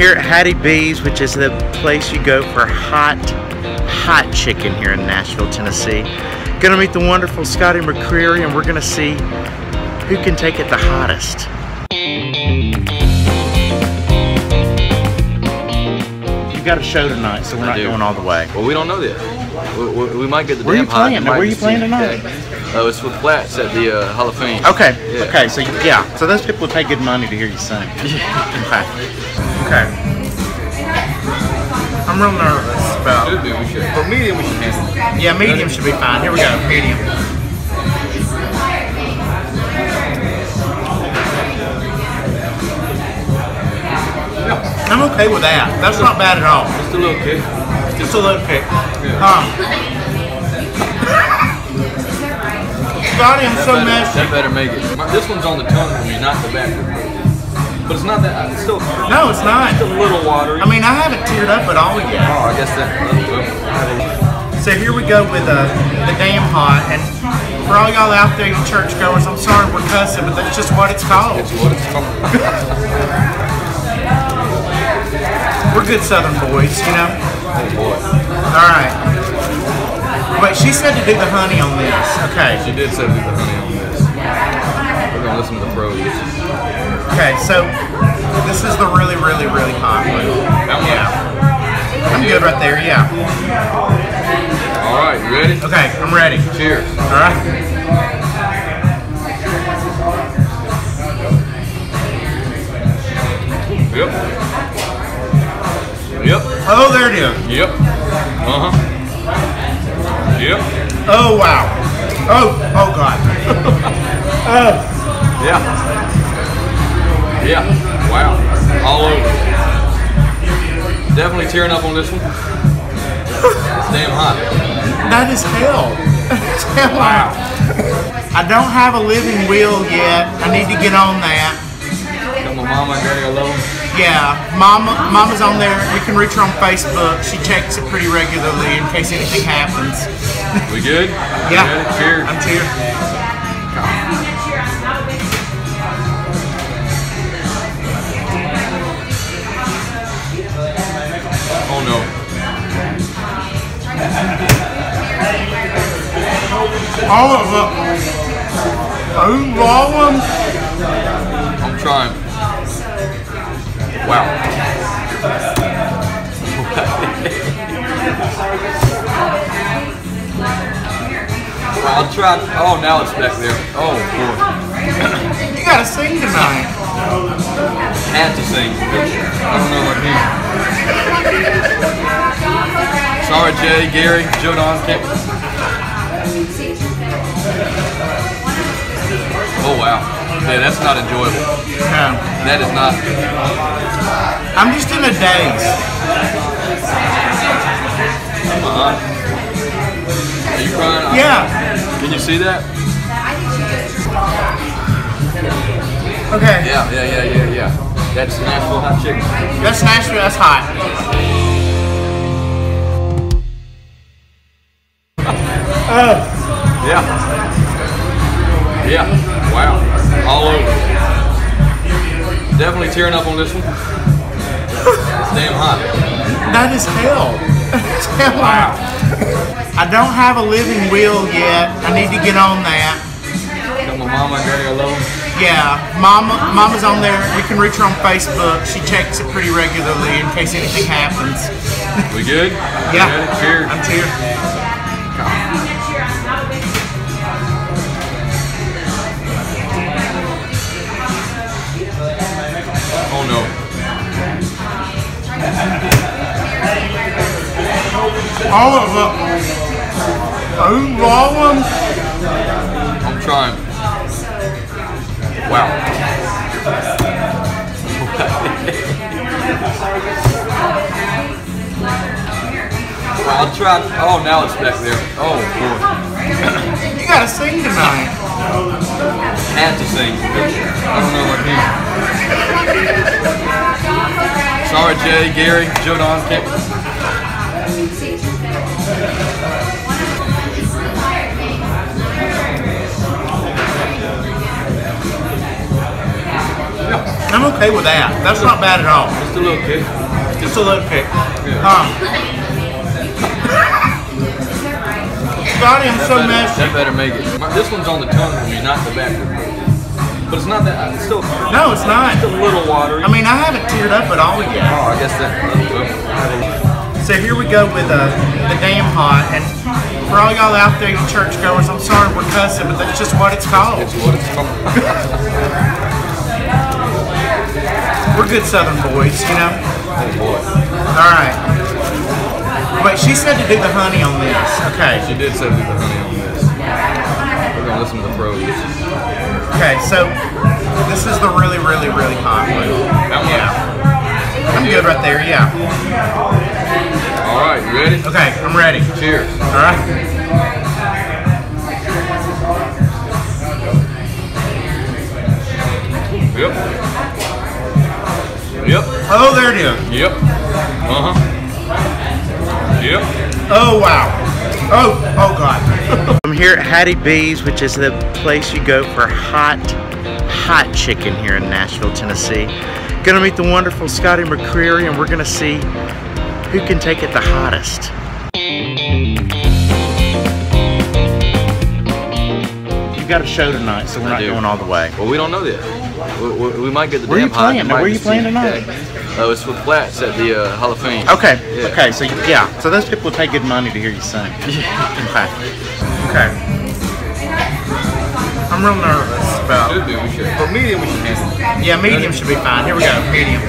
here at Hattie B's, which is the place you go for hot, hot chicken here in Nashville, Tennessee. Gonna meet the wonderful Scotty McCreery and we're gonna see who can take it the hottest. You've got a show tonight, so we're I not do. going all the way. Well, we don't know yet. We, we, we might get the Where damn you hot. playing? It might Where be you playing tonight? Oh, it's with Flatts at the uh, Hall of Fame. Okay, Yeah. okay, so yeah, so those people would pay good money to hear you sing. okay, okay. I'm real nervous about. Should be. We should. For medium, we should handle. Yeah, medium should be fine. Here we go, medium. I'm okay with that. That's not bad at all. Just a little kick. Just a little kick. Um, Scotty, I'm so better, messy. that better make it. This one's on the tongue for me, not the back. But it's not that. It's still No, it's not. It's a little watery. I mean, I haven't teared up at all yet. oh, I guess that. So here we go with uh, the damn hot, and for all y'all out there, you churchgoers, I'm sorry we're cussing, but that's just what it's called. It's what it's called. We're good Southern boys, you know. oh boy. All right. Wait, she said to do the honey on this. Okay. She did say to do the honey on this. We're gonna listen to the pros. Okay. So this is the really, really, really hot one. One? Yeah. I'm good right there. Yeah. All right, you ready? Okay. I'm ready. Cheers. All right. Yep. Yep. Oh, there it is. Yep. Uh huh. Yep. Oh wow. Oh. Oh God. oh. Yeah. Yeah. Wow. All over. Definitely tearing up on this one. It's damn hot. That is hell. Hell. Wow. I don't have a living will yet. I need to get on that. Got my mama and daddy, I love 'em. Yeah, Mama, Mama's on there. You can reach her on Facebook. She checks it pretty regularly in case anything happens. We good? Yeah, Ready? Cheers. I'm cheer. Oh no. Oh, All of them. Are you rolling? I'm trying. Wow. I'll try. Oh, now it's back there. Oh boy. You gotta sing tonight. Had to sing. I don't know about him. Sorry, Jay, Gary, Joe Don. Can't... Oh wow. Yeah, that's not enjoyable. No, That is not. I'm just in a daze. Uh-huh. Are you crying? Yeah. Can you see that? Okay. Yeah, yeah, yeah, yeah, yeah. That's Nashville hot chicken. That's Nashville. That's hot. Oh. Yeah. Yeah. Wow. All over. Definitely tearing up on this one. It's damn hot. That is hell. That's hell. Wow. I don't have a living will yet. I need to get on that. Got my mama and daddy, 'em. Yeah, Mama, Mama's on there. You can reach her on Facebook. She checks it pretty regularly in case anything happens. We good? Yeah. Cheers. I'm cheer. All of them. Are you rolling? I'm trying. Wow. I'll try. Oh, now it's back there. Oh boy. You gotta sing tonight. Had to sing. I don't know about him. Sorry, Jay, Gary, Joe Don. Can't... okay with that. That's not bad at all. Just a little kick. Just a little kick. Yeah. Um, Scotty, I'm That so better, messy. that better make it. This one's on the tongue for me, not the back of the throat. But it's not that. It's still No, it's not. It's a little watery. I mean, I haven't teared up at all yet. oh, I guess that. So here we go with uh, the damn hot. And for all y'all out there, you churchgoers, I'm sorry we're cussing, but that's just what it's called. It's what it's called. We're good Southern boys, you know? oh boy. All right. Wait, she said to do the honey on this. Okay. She did say to do the honey on this. We're gonna listen to the pros. Okay, so this is the really, really, really hot one. That one? Yeah. I'm good right there, yeah. All right, you ready? Okay, I'm ready. Cheers. All right. Yep. Oh, there it is. Yep. Uh huh. Yep. Oh, wow. Oh, oh, God. I'm here at Hattie B's, which is the place you go for hot, hot chicken here in Nashville, Tennessee. Gonna meet the wonderful Scotty McCreery, and we're gonna see who can take it the hottest. You got a show tonight, so we're I not do. going all the way. Well, we don't know yet. We, we, we might get the Where damn hot. playing? It Now, where are you playing tonight? Oh, it's with Flatts at the uh, Hall of Fame. Okay, Yeah. okay, so yeah, so those people would pay good money to hear you sing. okay, okay. I'm real nervous about. Should be. We should. But medium, we should. Yeah, medium should be fine. Here we go, medium.